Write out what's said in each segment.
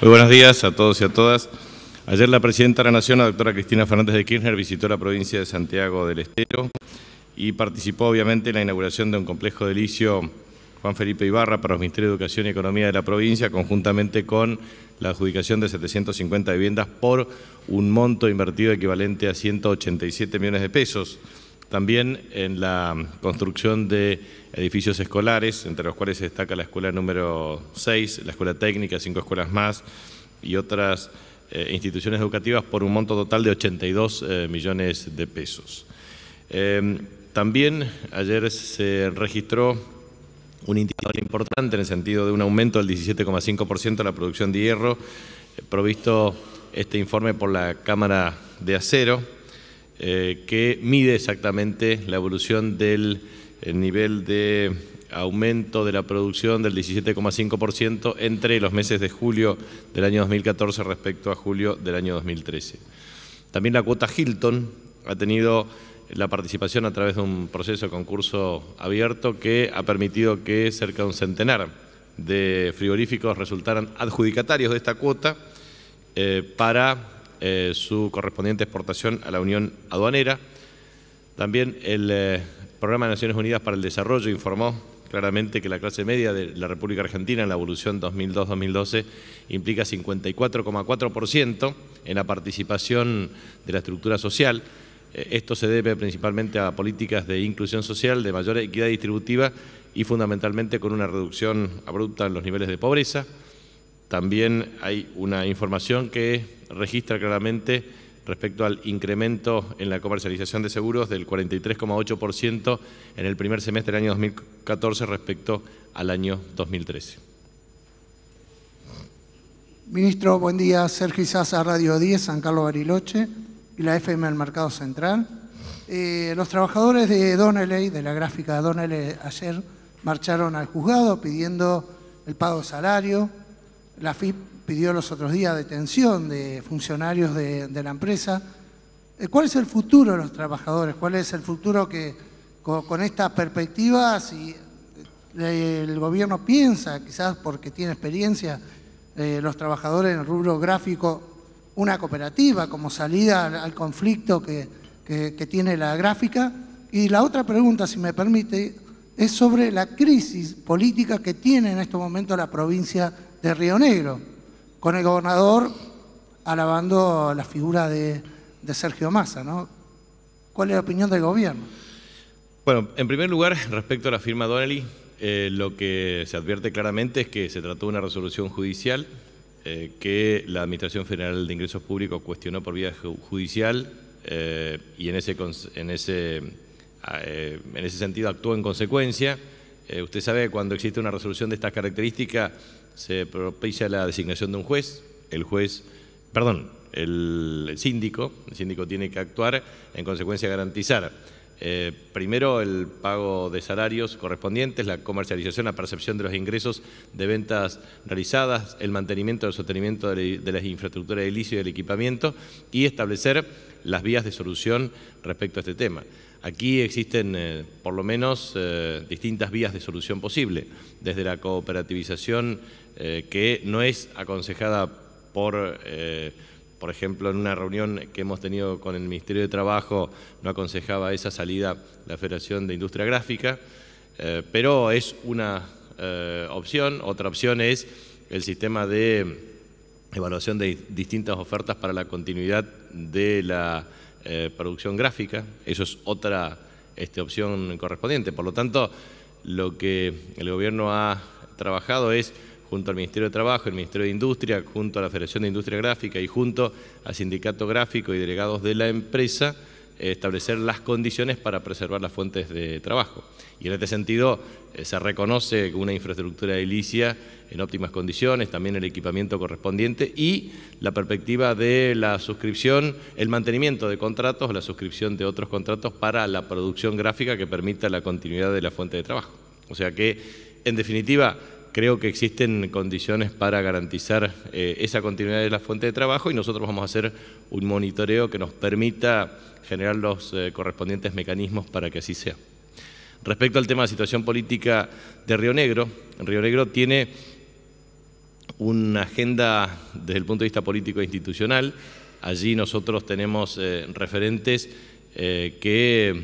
Muy buenos días a todos y a todas. Ayer la Presidenta de la Nación, la doctora Cristina Fernández de Kirchner, visitó la provincia de Santiago del Estero y participó obviamente en la inauguración de un complejo de licio Juan Felipe Ibarra para los Ministerios de Educación y Economía de la provincia, conjuntamente con la adjudicación de 750 viviendas por un monto invertido equivalente a 187 millones de pesos. También en la construcción de edificios escolares, entre los cuales se destaca la escuela número 6, la escuela técnica, cinco escuelas más y otras eh, instituciones educativas por un monto total de 82 eh, millones de pesos. Em, también ayer se registró un indicador importante en el sentido de un aumento del 17,5% de la producción de hierro, eh, provisto este informe por la Cámara de Acero, que mide exactamente la evolución del el nivel de aumento de la producción del 17,5% entre los meses de julio del año 2014 respecto a julio del año 2013. También la cuota Hilton ha tenido la participación a través de un proceso de concurso abierto que ha permitido que cerca de un centenar de frigoríficos resultaran adjudicatarios de esta cuota eh, para eh, su correspondiente exportación a la Unión Aduanera. También el eh, Programa de Naciones Unidas para el Desarrollo informó claramente que la clase media de la República Argentina en la evolución 2002-2012 implica 54,4% en la participación de la estructura social. Eh, esto se debe principalmente a políticas de inclusión social, de mayor equidad distributiva y fundamentalmente con una reducción abrupta en los niveles de pobreza. También hay una información que registra claramente respecto al incremento en la comercialización de seguros del 43,8% en el primer semestre del año 2014 respecto al año 2013. Ministro, buen día. Sergio Izaza, Radio 10, San Carlos Bariloche y la FM del Mercado Central. Eh, los trabajadores de Donnelly, de la gráfica de Donnelly, ayer marcharon al juzgado pidiendo el pago de salario. La FIP pidió los otros días detención de funcionarios de, la empresa. Eh, ¿Cuál es el futuro de los trabajadores? ¿Cuál es el futuro que con, esta perspectiva, si eh, el gobierno piensa, quizás porque tiene experiencia, eh, los trabajadores en el rubro gráfico, una cooperativa como salida al, conflicto que, tiene la gráfica? Y la otra pregunta, si me permite, es sobre la crisis política que tiene en estos momentos la provincia Río Negro con el gobernador alabando la figura de, Sergio Massa, ¿no? ¿Cuál es la opinión del gobierno? Bueno, en primer lugar, respecto a la firma Donnelly, eh, lo que se advierte claramente es que se trató de una resolución judicial eh, que la Administración Federal de Ingresos Públicos cuestionó por vía judicial eh, y en ese, en, ese, en ese sentido actuó en consecuencia. usted sabe que cuando existe una resolución de estas características, se propicia la designación de un juez, el juez, perdón, el, síndico, el síndico tiene que actuar, en consecuencia garantizar eh, primero el pago de salarios correspondientes, la comercialización, la percepción de los ingresos de ventas realizadas, el mantenimiento el sostenimiento de, las infraestructuras de ilicio y del equipamiento y establecer las vías de solución respecto a este tema. Aquí existen eh, por lo menos eh, distintas vías de solución posible, desde la cooperativización eh, que no es aconsejada por, por ejemplo, en una reunión que hemos tenido con el Ministerio de Trabajo, no aconsejaba esa salida la Federación de Industria Gráfica, pero es una opción. Otra opción es el sistema de evaluación de distintas ofertas para la continuidad de la eh, producción gráfica, eso es otra este, opción correspondiente. Por lo tanto, lo que el gobierno ha trabajado es, junto al Ministerio de Trabajo, el Ministerio de Industria, junto a la Federación de Industria Gráfica y junto al Sindicato Gráfico y delegados de la empresa, establecer las condiciones para preservar las fuentes de trabajo. Y en este sentido eh, se reconoce una infraestructura edilicia en óptimas condiciones, también el equipamiento correspondiente y la perspectiva de la suscripción, el mantenimiento de contratos, la suscripción de otros contratos para la producción gráfica que permita la continuidad de la fuente de trabajo. O sea que, en definitiva, creo que existen condiciones para garantizar eh, esa continuidad de la fuente de trabajo y nosotros vamos a hacer un monitoreo que nos permita generar los eh, correspondientes mecanismos para que así sea. Respecto al tema de la situación política de Río Negro, Río Negro tiene una agenda desde el punto de vista político e institucional. Allí nosotros tenemos eh, referentes que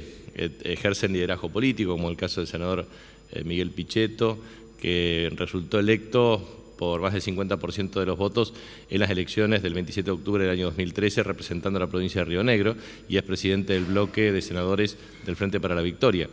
ejercen liderazgo político, como el caso del senador Miguel Pichetto, que resultó electo por más del 50% de los votos en las elecciones del 27 de octubre del año 2013 representando a la provincia de Río Negro y es presidente del bloque de senadores del Frente para la Victoria.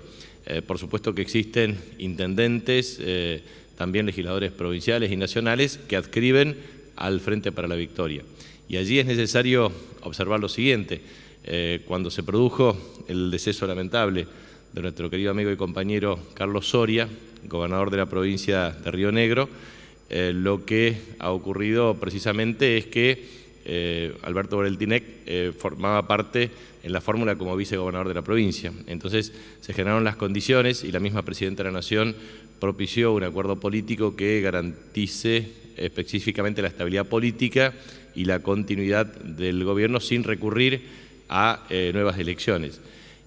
Eh, por supuesto que existen intendentes, eh, también legisladores provinciales y nacionales que adscriben al Frente para la Victoria. Y allí es necesario observar lo siguiente. Eh, cuando se produjo el deceso lamentable de nuestro querido amigo y compañero Carlos Soria, gobernador de la provincia de Río Negro, eh, lo que ha ocurrido precisamente es que eh, Alberto Boreltinec eh, formaba parte en la fórmula como vicegobernador de la provincia. Entonces se generaron las condiciones y la misma Presidenta de la Nación propició un acuerdo político que garantice específicamente la estabilidad política y la continuidad del gobierno sin recurrir a nuevas elecciones.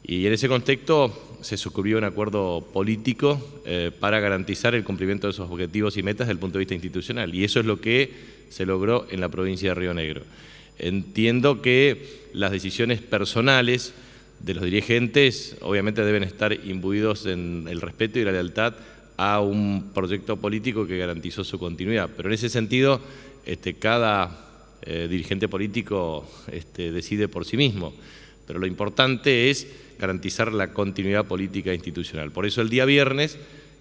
Y en ese contexto se suscribió un acuerdo político eh, para garantizar el cumplimiento de esos objetivos y metas desde el punto de vista institucional. Y eso es lo que se logró en la provincia de Río Negro. Entiendo que las decisiones personales de los dirigentes obviamente deben estar imbuidos en el respeto y la lealtad a un proyecto político que garantizó su continuidad. Pero en ese sentido, este, cada eh, dirigente político este, decide por sí mismo. Pero lo importante es garantizar la continuidad política institucional. Por eso el día viernes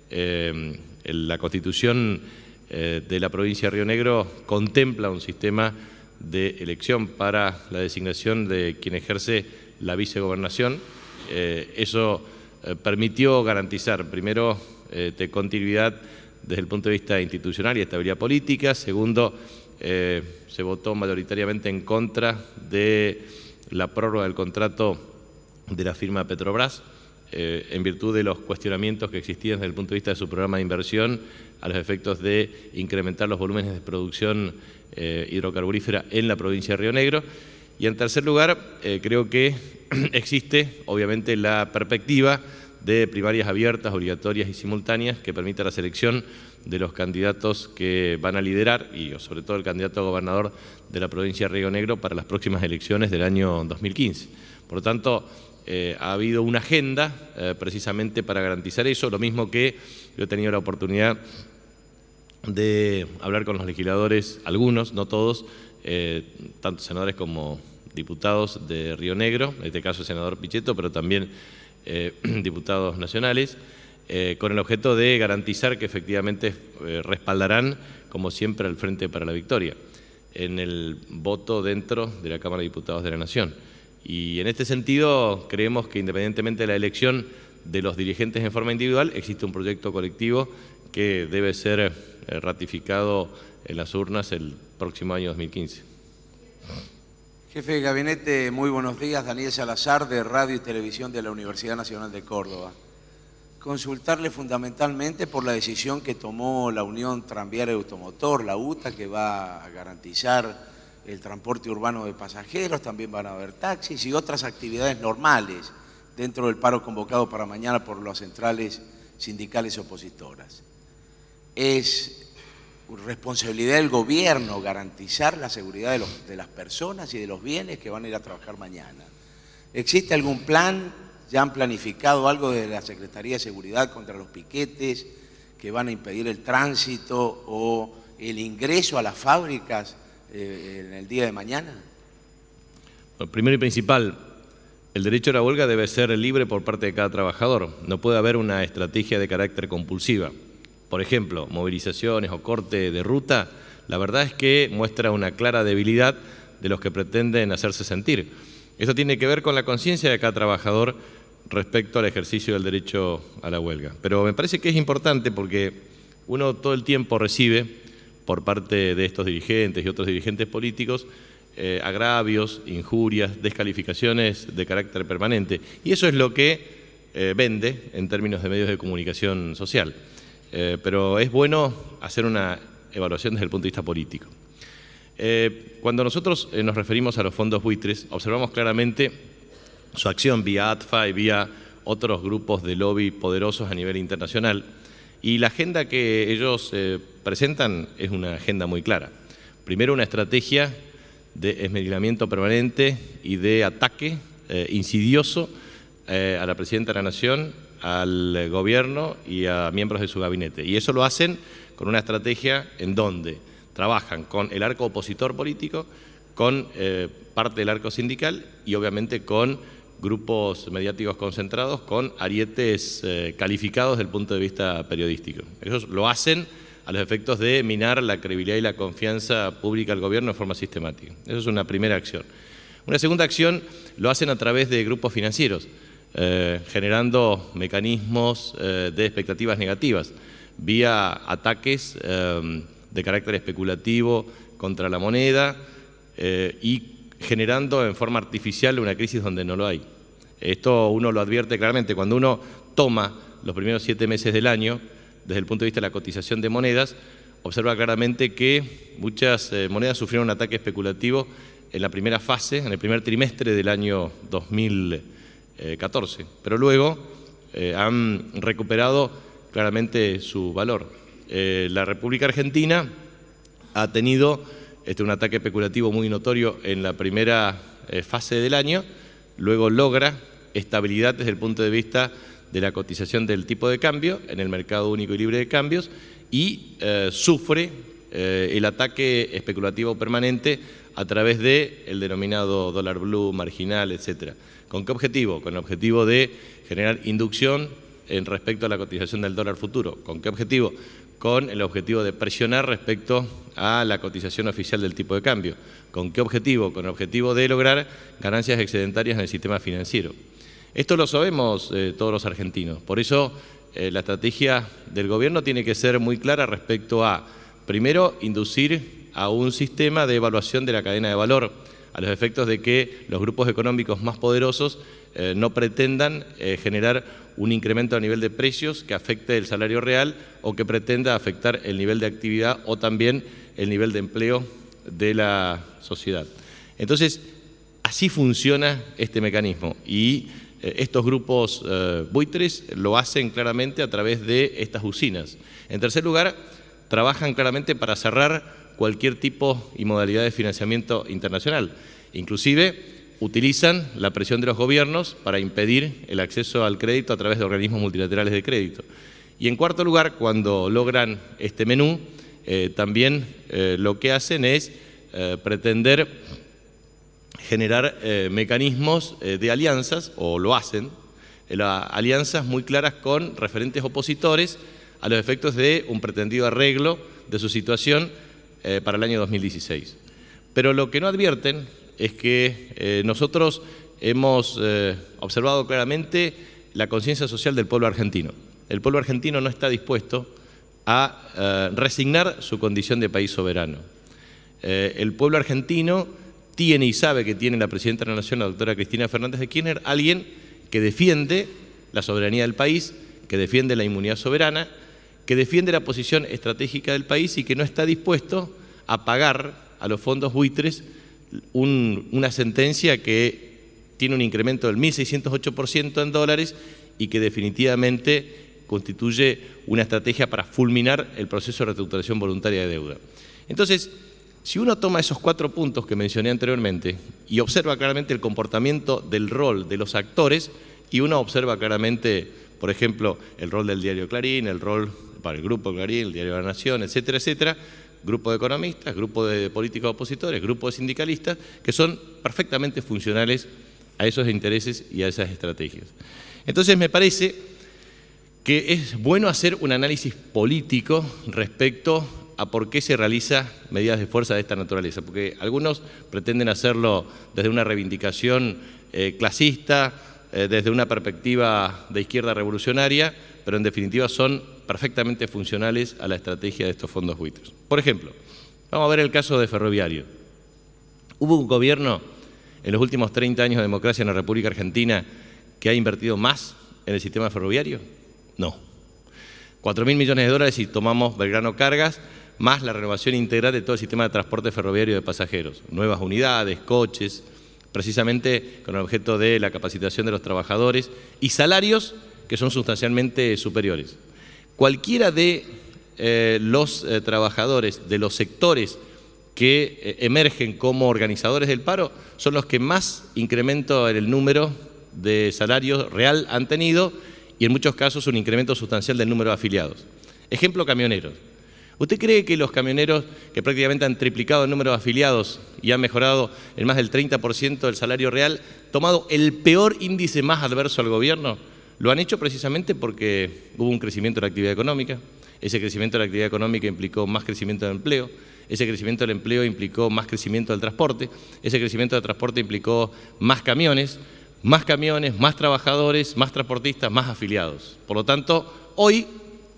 eh, la Constitución eh, de la provincia de Río Negro contempla un sistema de elección para la designación de quien ejerce la vicegobernación. Eh, eso permitió garantizar, primero, de continuidad desde el punto de vista institucional y estabilidad política. Segundo, se votó mayoritariamente en contra de la prórroga del contrato de la firma Petrobras, eh, en virtud de los cuestionamientos que existían desde el punto de vista de su programa de inversión a los efectos de incrementar los volúmenes de producción eh, hidrocarburífera en la provincia de Río Negro. Y en tercer lugar, eh, creo que existe obviamente la perspectiva de primarias abiertas, obligatorias y simultáneas que permita la selección de los candidatos que van a liderar y sobre todo el candidato a gobernador de la provincia de Río Negro para las próximas elecciones del año 2015. Por lo tanto, eh, ha habido una agenda eh, precisamente para garantizar eso, lo mismo que yo he tenido la oportunidad de hablar con los legisladores, algunos, no todos, eh, tanto senadores como diputados de Río Negro, en este caso el senador Pichetto, pero también diputados nacionales, con el objeto de garantizar que efectivamente respaldarán, como siempre, al Frente para la Victoria en el voto dentro de la Cámara de Diputados de la Nación. Y en este sentido creemos que independientemente de la elección de los dirigentes en forma individual, existe un proyecto colectivo que debe ser eh, ratificado en las urnas el próximo año 2015. Jefe de Gabinete, muy buenos días. Daniel Salazar, de Radio y Televisión de la Universidad Nacional de Córdoba. Consultarle fundamentalmente por la decisión que tomó la Unión Tranviaria Automotor, la UTA, que va a garantizar el transporte urbano de pasajeros, también van a haber taxis y otras actividades normales dentro del paro convocado para mañana por las centrales sindicales opositoras. Es responsabilidad del gobierno garantizar la seguridad de, las personas y de los bienes que van a ir a trabajar mañana. ¿Existe algún plan? ¿Ya han planificado algo de la Secretaría de Seguridad contra los piquetes que van a impedir el tránsito o el ingreso a las fábricas eh, en el día de mañana? primero y principal, el derecho a la huelga debe ser libre por parte de cada trabajador. No puede haber una estrategia de carácter compulsiva. Por ejemplo, movilizaciones o corte de ruta, la verdad es que muestra una clara debilidad de los que pretenden hacerse sentir. Eso tiene que ver con la conciencia de cada trabajador respecto al ejercicio del derecho a la huelga. Pero me parece que es importante porque uno todo el tiempo recibe por parte de estos dirigentes y otros dirigentes políticos eh, agravios, injurias, descalificaciones de carácter permanente. Y eso es lo que eh, vende en términos de medios de comunicación social. Eh, pero es bueno hacer una evaluación desde el punto de vista político. cuando nosotros nos referimos a los fondos buitres, observamos claramente su acción vía ATFA y vía otros grupos de lobby poderosos a nivel internacional, Y la agenda que ellos eh, presentan es una agenda muy clara. Primero, una estrategia de esmerilamiento permanente y de ataque eh, insidioso eh, a la Presidenta de la Nación, al gobierno y a miembros de su gabinete. Y eso lo hacen con una estrategia en donde trabajan con el arco opositor político, con parte del arco sindical y obviamente con grupos mediáticos concentrados con arietes eh, calificados desde el punto de vista periodístico. Ellos lo hacen a los efectos de minar la credibilidad y la confianza pública al gobierno de forma sistemática. Eso es una primera acción. Una segunda acción lo hacen a través de grupos financieros, eh, generando mecanismos eh, de expectativas negativas, vía ataques de carácter especulativo contra la moneda y generando en forma artificial una crisis donde no lo hay. Esto uno lo advierte claramente cuando uno toma los primeros siete meses del año, desde el punto de vista de la cotización de monedas, observa claramente que muchas eh, monedas sufrieron un ataque especulativo en la primera fase, en el primer trimestre del año 2014, pero luego eh, han recuperado claramente su valor. Eh, la República Argentina ha tenido este, un ataque especulativo muy notorio en la primera eh, fase del año, luego logra estabilidad desde el punto de vista de la cotización del tipo de cambio en el mercado único y libre de cambios y eh, sufre eh, el ataque especulativo permanente a través del el denominado dólar blue, marginal, etc. ¿Con qué objetivo? Con el objetivo de generar inducción en respecto a la cotización del dólar futuro. ¿Con qué objetivo? Con el objetivo de presionar respecto a la cotización oficial del tipo de cambio. ¿Con qué objetivo? Con el objetivo de lograr ganancias excedentarias en el sistema financiero. Esto lo sabemos eh, todos los argentinos. Por eso eh, la estrategia del gobierno tiene que ser muy clara respecto a, primero, inducir a un sistema de evaluación de la cadena de valor a los efectos de que los grupos económicos más poderosos eh, no pretendan eh, generar un incremento a nivel de precios que afecte el salario real o que pretenda afectar el nivel de actividad o también el nivel de empleo de la sociedad. Entonces, así funciona este mecanismo y eh, estos grupos buitres lo hacen claramente a través de estas usinas. En tercer lugar, trabajan claramente para cerrar cualquier tipo y modalidad de financiamiento internacional. Inclusive utilizan la presión de los gobiernos para impedir el acceso al crédito a través de organismos multilaterales de crédito. Y en cuarto lugar, cuando logran este menú, eh, también eh, lo que hacen es eh, pretender generar mecanismos de alianzas, o lo hacen, alianzas muy claras con referentes opositores a los efectos de un pretendido arreglo de su situación para el año 2016. Pero lo que no advierten es que eh, nosotros hemos eh, observado claramente la conciencia social del pueblo argentino. El pueblo argentino no está dispuesto a eh, resignar su condición de país soberano. el pueblo argentino tiene y sabe que tiene la Presidenta de la Nación, la doctora Cristina Fernández de Kirchner, alguien que defiende la soberanía del país, que defiende la inmunidad soberana, que defiende la posición estratégica del país y que no está dispuesto a pagar a los fondos buitres una sentencia que tiene un incremento del 1.608% en dólares y que definitivamente constituye una estrategia para fulminar el proceso de reestructuración voluntaria de deuda. Entonces, si uno toma esos cuatro puntos que mencioné anteriormente y observa claramente el comportamiento del rol de los actores, y uno observa claramente, por ejemplo, el rol del diario Clarín, el rol para el grupo Clarín, el diario de la Nación, etcétera, etcétera, grupo de economistas, grupo de políticos opositores, grupo de sindicalistas, que son perfectamente funcionales a esos intereses y a esas estrategias. Entonces me parece que es bueno hacer un análisis político respecto a por qué se realiza medidas de fuerza de esta naturaleza, porque algunos pretenden hacerlo desde una reivindicación eh, clasista, eh, desde una perspectiva de izquierda revolucionaria, pero en definitiva son perfectamente funcionales a la estrategia de estos fondos buitres. Por ejemplo, vamos a ver el caso de Ferroviario. ¿Hubo un gobierno en los últimos 30 años de democracia en la República Argentina que ha invertido más en el sistema ferroviario? No. 4 mil millones de dólares si tomamos Belgrano Cargas, más la renovación integral de todo el sistema de transporte ferroviario de pasajeros, nuevas unidades, coches, precisamente con el objeto de la capacitación de los trabajadores y salarios que son sustancialmente superiores. Cualquiera de eh, los eh, trabajadores de los sectores que eh, emergen como organizadores del paro son los que más incremento en el número de salarios real han tenido y en muchos casos un incremento sustancial del número de afiliados. Ejemplo, camioneros. ¿Usted cree que los camioneros que prácticamente han triplicado el número de afiliados y han mejorado en más del 30% del salario real, tomado el peor índice más adverso al gobierno? Lo han hecho precisamente porque hubo un crecimiento de la actividad económica, ese crecimiento de la actividad económica implicó más crecimiento del empleo, ese crecimiento del empleo implicó más crecimiento del transporte, ese crecimiento del transporte implicó más camiones, más camiones, más trabajadores, más transportistas, más afiliados. Por lo tanto, hoy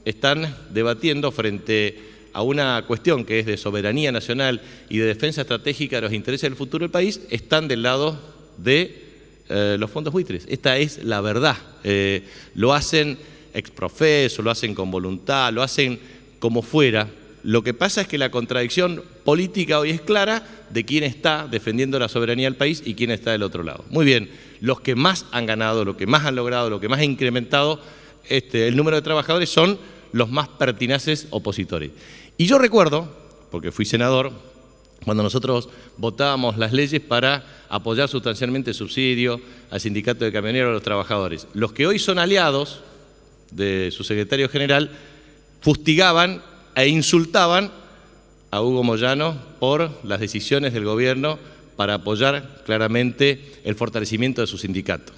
están debatiendo frente a una cuestión que es de soberanía nacional y de defensa estratégica de los intereses del futuro del país, están del lado de eh, los fondos buitres. Esta es la verdad. Eh, lo hacen exprofeso, lo hacen con voluntad, lo hacen como fuera. Lo que pasa es que la contradicción política hoy es clara de quién está defendiendo la soberanía del país y quién está del otro lado. Muy bien, los que más han ganado, los que más han logrado, los que más han incrementado este, el número de trabajadores son los más pertinaces opositores. Y yo recuerdo, porque fui senador, cuando nosotros votábamos las leyes para apoyar sustancialmente el subsidio al sindicato de camioneros a los trabajadores. Los que hoy son aliados de su secretario general fustigaban e insultaban a Hugo Moyano por las decisiones del gobierno para apoyar claramente el fortalecimiento de su sindicato.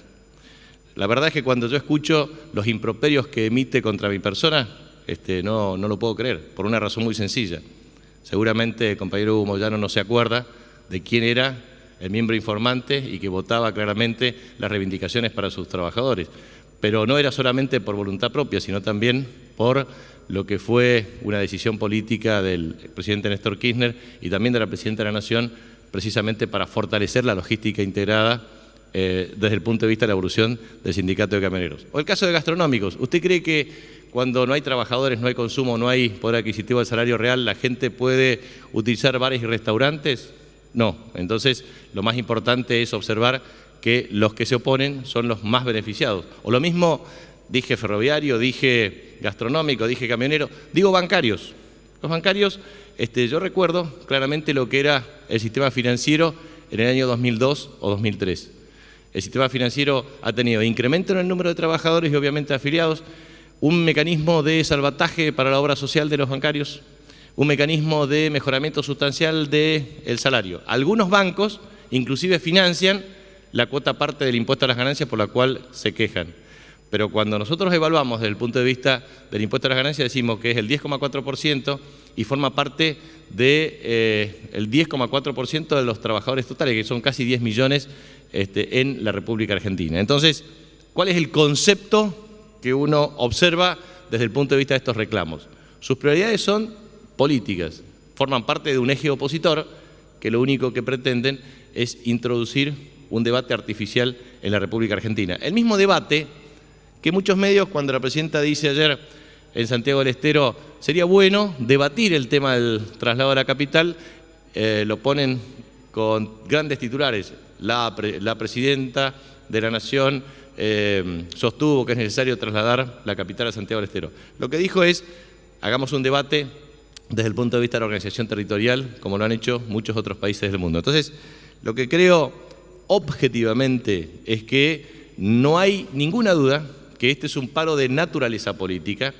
La verdad es que cuando yo escucho los improperios que emite contra mi persona, este, no, no lo puedo creer, por una razón muy sencilla. Seguramente el compañero Hugo Moyano no se acuerda de quién era el miembro informante y que votaba claramente las reivindicaciones para sus trabajadores. Pero no era solamente por voluntad propia, sino también por lo que fue una decisión política del presidente Néstor Kirchner y también de la Presidenta de la Nación, precisamente para fortalecer la logística integrada eh, desde el punto de vista de la evolución del sindicato de camioneros. O el caso de gastronómicos. ¿Usted cree que cuando no hay trabajadores, no hay consumo, no hay poder adquisitivo del salario real, la gente puede utilizar bares y restaurantes? No. Entonces, lo más importante es observar que los que se oponen son los más beneficiados. O lo mismo dije ferroviario, dije gastronómico, dije camionero, digo bancarios. Los bancarios, este, yo recuerdo claramente lo que era el sistema financiero en el año 2002 o 2003. El sistema financiero ha tenido incremento en el número de trabajadores y obviamente afiliados, un mecanismo de salvataje para la obra social de los bancarios, un mecanismo de mejoramiento sustancial del salario. Algunos bancos inclusive financian la cuota parte del impuesto a las ganancias por la cual se quejan. Pero cuando nosotros evaluamos desde el punto de vista del impuesto a las ganancias, decimos que es el 10,4% y forma parte del de, 10,4% eh, de los trabajadores totales, que son casi 10 millones este, en la República Argentina. Entonces, ¿cuál es el concepto que uno observa desde el punto de vista de estos reclamos? Sus prioridades son políticas, forman parte de un eje opositor que lo único que pretenden es introducir un debate artificial en la República Argentina. El mismo debate que muchos medios, cuando la presidenta dice ayer en Santiago del Estero, sería bueno debatir el tema del traslado a la capital, eh, lo ponen con grandes titulares. La, presidenta de la Nación eh, sostuvo que es necesario trasladar la capital a Santiago del Estero. Lo que dijo es, hagamos un debate desde el punto de vista de la organización territorial, como lo han hecho muchos otros países del mundo. Entonces, lo que creo objetivamente es que no hay ninguna duda que este es un paro de naturaleza política,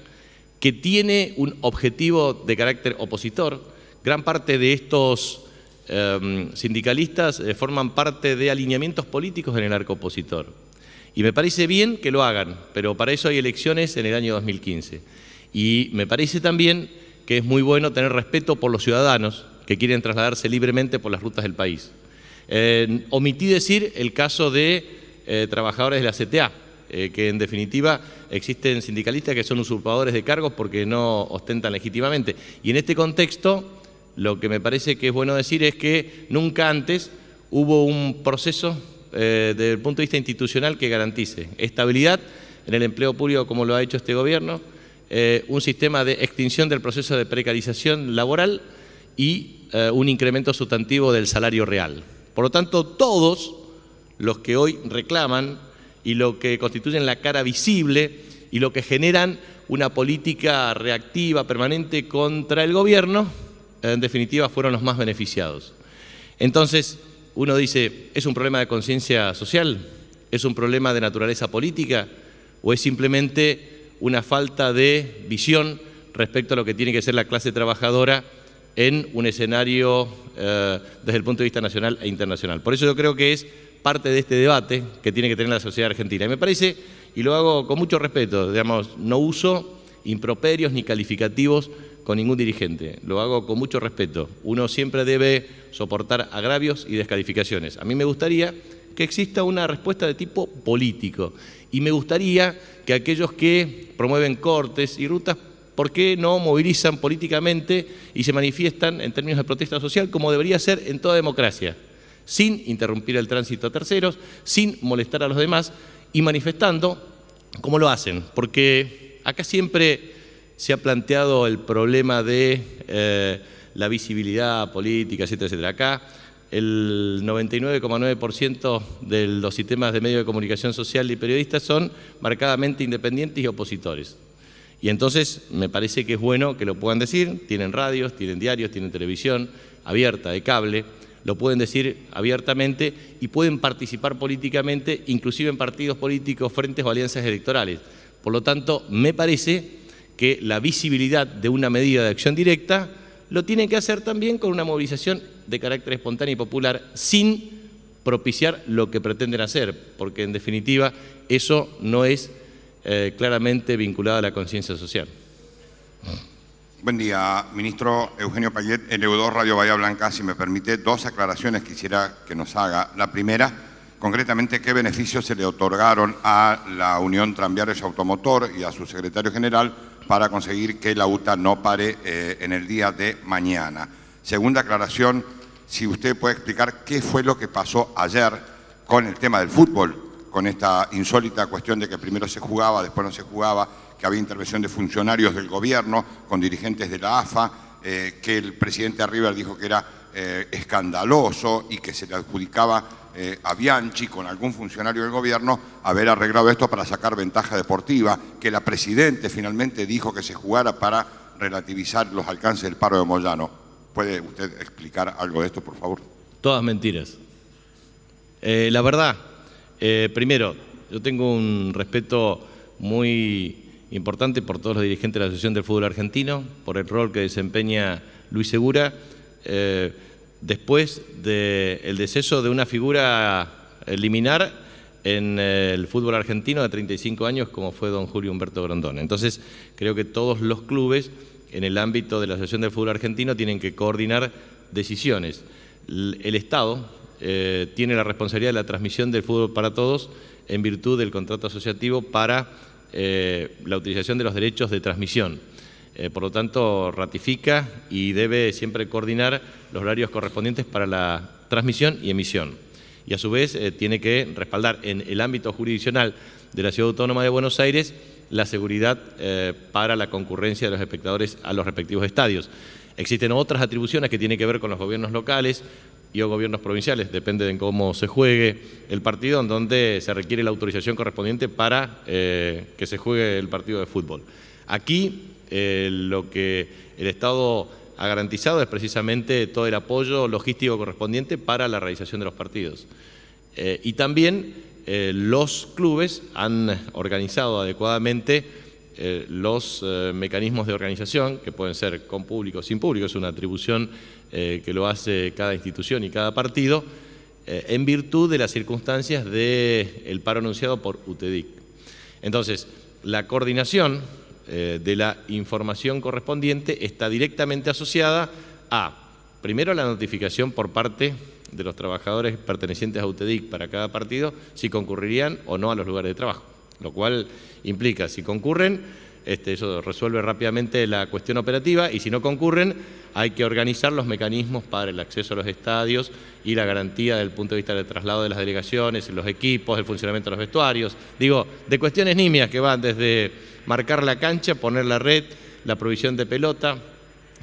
que tiene un objetivo de carácter opositor. Gran parte de estos em, sindicalistas eh, forman parte de alineamientos políticos en el arco opositor. Y me parece bien que lo hagan, pero para eso hay elecciones en el año 2015. Y me parece también que es muy bueno tener respeto por los ciudadanos que quieren trasladarse libremente por las rutas del país. Omití decir el caso de eh, trabajadores de la CTA, eh, que en definitiva existen sindicalistas que son usurpadores de cargos porque no ostentan legítimamente. Y en este contexto, lo que me parece que es bueno decir es que nunca antes hubo un proceso eh, desde el punto de vista institucional que garantice estabilidad en el empleo público como lo ha hecho este gobierno, eh, un sistema de extinción del proceso de precarización laboral y un incremento sustantivo del salario real. Por lo tanto, todos los que hoy reclaman y lo que constituyen la cara visible y lo que generan una política reactiva permanente contra el gobierno, en definitiva fueron los más beneficiados. Entonces, uno dice, ¿es un problema de conciencia social? ¿Es un problema de naturaleza política? ¿O es simplemente una falta de visión respecto a lo que tiene que ser la clase trabajadora en un escenario eh, desde el punto de vista nacional e internacional? Por eso yo creo que es parte de este debate que tiene que tener la sociedad argentina. Y me parece, y lo hago con mucho respeto, digamos, no uso improperios ni calificativos con ningún dirigente, lo hago con mucho respeto. Uno siempre debe soportar agravios y descalificaciones. A mí me gustaría que exista una respuesta de tipo político y me gustaría que aquellos que promueven cortes y rutas, ¿por qué no movilizan políticamente y se manifiestan en términos de protesta social como debería ser en toda democracia? sin interrumpir el tránsito a terceros, sin molestar a los demás y manifestando como lo hacen, porque acá siempre se ha planteado el problema de eh, la visibilidad política, etcétera, etcétera. Acá el 99,9% de los sistemas de medios de comunicación social y periodistas son marcadamente independientes y opositores. Y entonces me parece que es bueno que lo puedan decir, tienen radios, tienen diarios, tienen televisión abierta, de cable, lo pueden decir abiertamente y pueden participar políticamente, inclusive en partidos políticos, frentes o alianzas electorales. Por lo tanto, me parece que la visibilidad de una medida de acción directa lo tienen que hacer también con una movilización de carácter espontáneo y popular, sin propiciar lo que pretenden hacer, porque en definitiva eso no es eh, claramente vinculado a la conciencia social. Buen día, ministro Eugenio Payet, LU2 Radio Bahía Blanca. Si me permite, dos aclaraciones quisiera que nos haga. La primera, concretamente, ¿qué beneficios se le otorgaron a la Unión Tranviarios Automotor y a su secretario general para conseguir que la UTA no pare eh, en el día de mañana? Segunda aclaración, si usted puede explicar qué fue lo que pasó ayer con el tema del fútbol, con esta insólita cuestión de que primero se jugaba, después no se jugaba, que había intervención de funcionarios del gobierno con dirigentes de la AFA, eh, que el presidente River dijo que era eh, escandaloso y que se le adjudicaba eh, a Bianchi con algún funcionario del gobierno haber arreglado esto para sacar ventaja deportiva, que la presidente finalmente dijo que se jugara para relativizar los alcances del paro de Moyano. ¿Puede usted explicar algo de esto, por favor? Todas mentiras. la verdad, primero, yo tengo un respeto muy importante por todos los dirigentes de la Asociación del Fútbol Argentino, por el rol que desempeña Luis Segura, eh, después del deceso de una figura eliminar en el fútbol argentino de 35 años como fue don Julio Humberto Grondón. Entonces, creo que todos los clubes en el ámbito de la Asociación del Fútbol Argentino tienen que coordinar decisiones. El Estado eh, tiene la responsabilidad de la transmisión del fútbol para todos en virtud del contrato asociativo para eh, la utilización de los derechos de transmisión. Eh, por lo tanto, ratifica y debe siempre coordinar los horarios correspondientes para la transmisión y emisión. Y a su vez eh, tiene que respaldar en el ámbito jurisdiccional de la Ciudad Autónoma de Buenos Aires la seguridad para la concurrencia de los espectadores a los respectivos estadios. Existen otras atribuciones que tienen que ver con los gobiernos locales, y o gobiernos provinciales, depende de cómo se juegue el partido, en donde se requiere la autorización correspondiente para eh, que se juegue el partido de fútbol. Aquí eh, lo que el Estado ha garantizado es precisamente todo el apoyo logístico correspondiente para la realización de los partidos. Eh, y también los clubes han organizado adecuadamente los mecanismos de organización, que pueden ser con público o sin público, es una atribución eh, que lo hace cada institución y cada partido, eh, en virtud de las circunstancias del paro anunciado por UTEDIC. Entonces, la coordinación eh, de la información correspondiente está directamente asociada a, primero, la notificación por parte de los trabajadores pertenecientes a UTEDIC para cada partido si concurrirían o no a los lugares de trabajo, lo cual implica, si concurren, este, eso resuelve rápidamente la cuestión operativa y si no concurren hay que organizar los mecanismos para el acceso a los estadios y la garantía del punto de vista del traslado de las delegaciones, los equipos, el funcionamiento de los vestuarios. Digo, de cuestiones nimias que van desde marcar la cancha, poner la red, la provisión de pelota,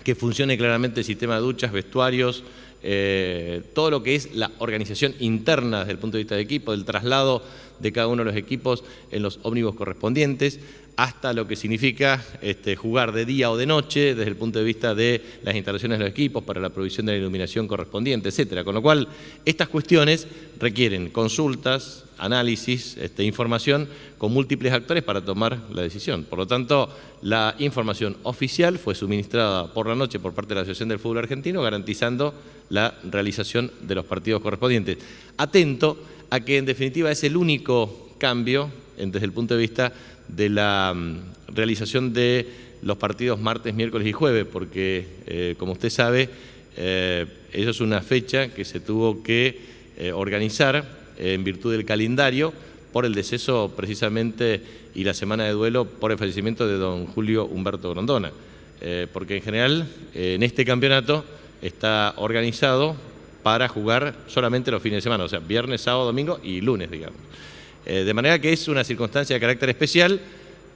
que funcione claramente el sistema de duchas, vestuarios, eh, todo lo que es la organización interna desde el punto de vista de equipo, del traslado de cada uno de los equipos en los ómnibus correspondientes, hasta lo que significa este, jugar de día o de noche desde el punto de vista de las instalaciones de los equipos para la provisión de la iluminación correspondiente, etcétera. Con lo cual, estas cuestiones requieren consultas, análisis, este, información con múltiples actores para tomar la decisión. Por lo tanto, la información oficial fue suministrada por la noche por parte de la Asociación del Fútbol Argentino, garantizando la realización de los partidos correspondientes. Atento a que, en definitiva, es el único cambio desde el punto de vista de la mm, realización de los partidos martes, miércoles y jueves, porque, eh, como usted sabe, eh, eso es una fecha que se tuvo que eh, organizar en virtud del calendario por el deceso precisamente y la semana de duelo por el fallecimiento de don Julio Humberto Grondona. porque en general en este campeonato está organizado para jugar solamente los fines de semana, o sea, viernes, sábado, domingo y lunes, digamos. De manera que es una circunstancia de carácter especial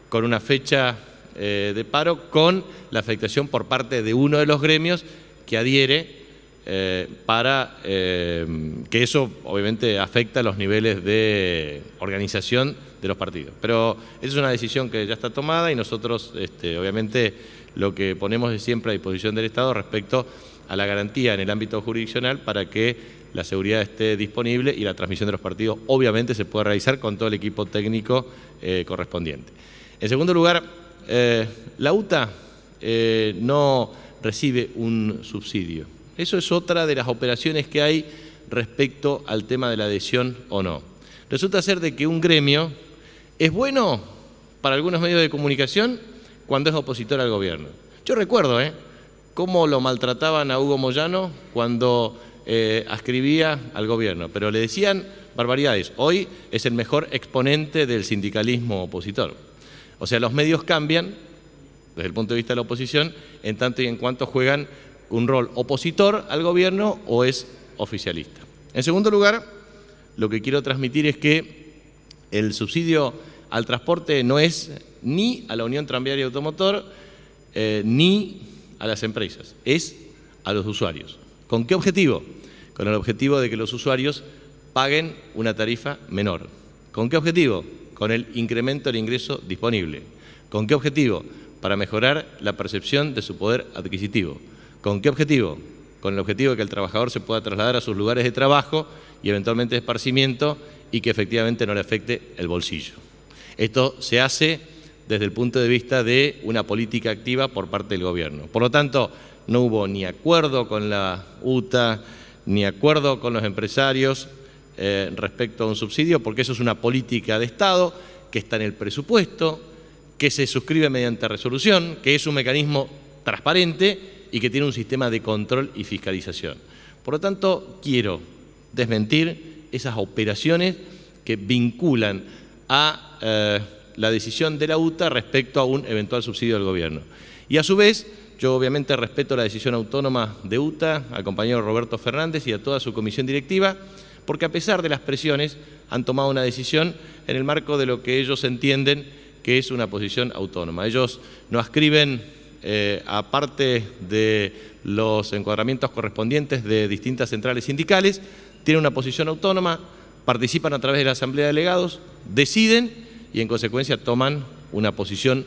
con una fecha eh, de paro, con la afectación por parte de uno de los gremios que adhiere eh, para eh, que eso obviamente afecta los niveles de organización de los partidos. Pero esa es una decisión que ya está tomada y nosotros este, obviamente lo que ponemos es siempre a disposición del Estado respecto a la garantía en el ámbito jurisdiccional para que la seguridad esté disponible y la transmisión de los partidos obviamente se pueda realizar con todo el equipo técnico correspondiente. En segundo lugar, eh, la UTA eh, no recibe un subsidio. Eso es otra de las operaciones que hay respecto al tema de la adhesión o no. Resulta ser de que un gremio es bueno para algunos medios de comunicación cuando es opositor al gobierno. Yo recuerdo ¿eh? cómo lo maltrataban a Hugo Moyano cuando eh, ascribía al gobierno, pero le decían barbaridades. Hoy es el mejor exponente del sindicalismo opositor. O sea, los medios cambian desde el punto de vista de la oposición en tanto y en cuanto juegan un rol opositor al gobierno o es oficialista. En segundo lugar, lo que quiero transmitir es que el subsidio al transporte no es ni a la Unión Tranviaria y Automotor eh, ni a las empresas, es a los usuarios. ¿Con qué objetivo? Con el objetivo de que los usuarios paguen una tarifa menor. ¿Con qué objetivo? con el incremento del ingreso disponible. ¿Con qué objetivo? Para mejorar la percepción de su poder adquisitivo. ¿Con qué objetivo? Con el objetivo de que el trabajador se pueda trasladar a sus lugares de trabajo y eventualmente de esparcimiento y que efectivamente no le afecte el bolsillo. Esto se hace desde el punto de vista de una política activa por parte del gobierno. Por lo tanto, no hubo ni acuerdo con la UTA, ni acuerdo con los empresarios, eh, respecto a un subsidio, porque eso es una política de Estado que está en el presupuesto, que se suscribe mediante resolución, que es un mecanismo transparente y que tiene un sistema de control y fiscalización. Por lo tanto, quiero desmentir esas operaciones que vinculan a eh, la decisión de la UTA respecto a un eventual subsidio del gobierno. Y a su vez, yo obviamente respeto la decisión autónoma de UTA, al compañero Roberto Fernández y a toda su comisión directiva, porque a pesar de las presiones han tomado una decisión en el marco de lo que ellos entienden que es una posición autónoma. Ellos no ascriben, eh, aparte de los encuadramientos correspondientes de distintas centrales sindicales, tienen una posición autónoma, participan a través de la Asamblea de Delegados, deciden y en consecuencia toman una posición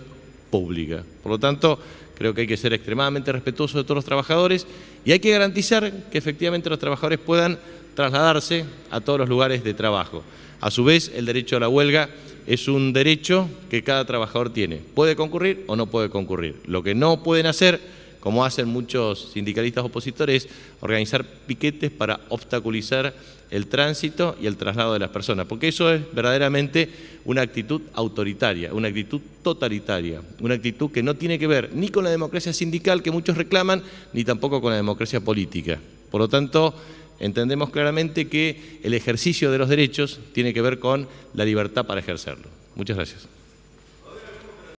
pública. Por lo tanto, creo que hay que ser extremadamente respetuosos de todos los trabajadores y hay que garantizar que efectivamente los trabajadores puedan trasladarse a todos los lugares de trabajo. A su vez, el derecho a la huelga es un derecho que cada trabajador tiene. Puede concurrir o no puede concurrir. Lo que no pueden hacer, como hacen muchos sindicalistas opositores, es organizar piquetes para obstaculizar el tránsito y el traslado de las personas, porque eso es verdaderamente una actitud autoritaria, una actitud totalitaria, una actitud que no tiene que ver ni con la democracia sindical que muchos reclaman, ni tampoco con la democracia política. Por lo tanto, entendemos claramente que el ejercicio de los derechos tiene que ver con la libertad para ejercerlo. Muchas gracias.